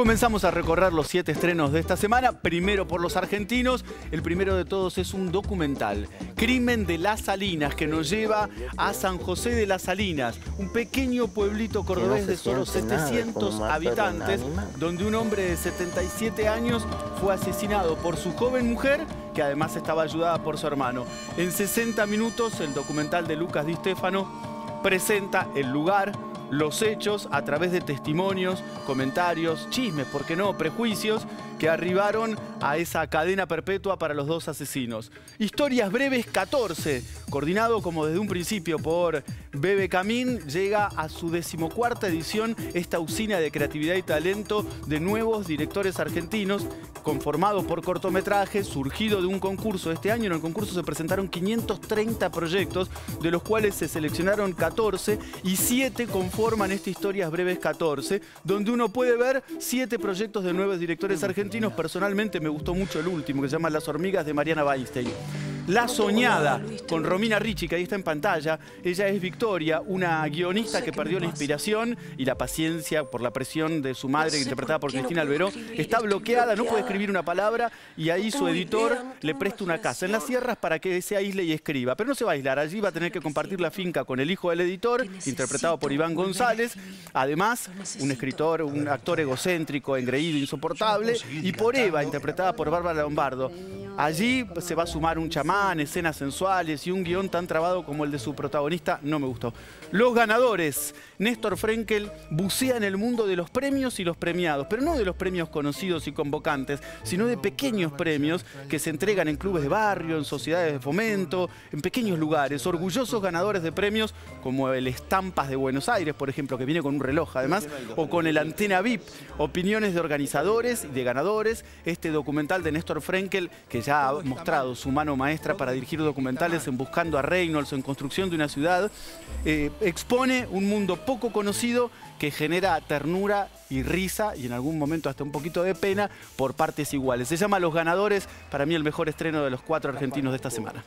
Comenzamos a recorrer los siete estrenos de esta semana, primero por los argentinos. El primero de todos es un documental, Crimen de las Salinas, que nos lleva a San José de las Salinas, un pequeño pueblito cordobés de solo 700 habitantes, donde un hombre de 77 años fue asesinado por su joven mujer, que además estaba ayudada por su hermano. En 60 minutos, el documental de Lucas Di Stefano presenta el lugar, los hechos a través de testimonios, comentarios, chismes, ¿por qué no?, prejuicios que arribaron a esa cadena perpetua para los dos asesinos. Historias breves 14, coordinado como desde un principio por Bebe Camín, llega a su decimocuarta edición esta usina de creatividad y talento de nuevos directores argentinos, conformado por cortometrajes, surgido de un concurso este año. En el concurso se presentaron 530 proyectos, de los cuales se seleccionaron 14 y 7 conforman esta Historias Breves 14, donde uno puede ver 7 proyectos de nuevos directores argentinos personalmente me gustó mucho el último, que se llama Las hormigas de Mariana Weinstein. La Soñada, con Romina Ricci, que ahí está en pantalla. Ella es Victoria, una guionista que perdió la inspiración y la paciencia por la presión de su madre, interpretada por Cristina Alberó. Está bloqueada, no puede escribir una palabra y ahí su editor le presta una casa en las sierras para que se aísle y escriba. Pero no se va a aislar, allí va a tener que compartir la finca con el hijo del editor, interpretado por Iván González. Además, un escritor, un actor egocéntrico, engreído, insoportable. Y por Eva, interpretada por Bárbara Lombardo. Allí se va a sumar un chamán, escenas sensuales y un guion tan trabado como el de su protagonista, no me gustó. Los ganadores. Néstor Frenkel bucea en el mundo de los premios y los premiados, pero no de los premios conocidos y convocantes, sino de pequeños premios que se entregan en clubes de barrio, en sociedades de fomento, en pequeños lugares. Orgullosos ganadores de premios como el Estampas de Buenos Aires, por ejemplo, que viene con un reloj además, o con el Antena VIP. Opiniones de organizadores y de ganadores. Este documental de Néstor Frenkel, que ya ha mostrado su mano maestra para dirigir documentales en Buscando a Reynolds, en Construcción de una ciudad, eh, expone un mundo poco conocido que genera ternura y risa y en algún momento hasta un poquito de pena por partes iguales. Se llama Los Ganadores, para mí el mejor estreno de los cuatro argentinos de esta semana.